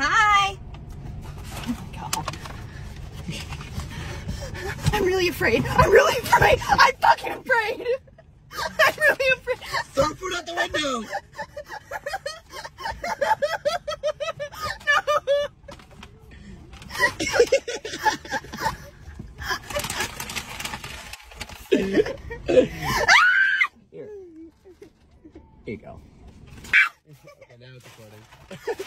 Hi. Oh my God. I'm really afraid. I'm really afraid. I'm fucking afraid. I'm really afraid. Throw food out the window. Here. Here you go. okay, now it's recording.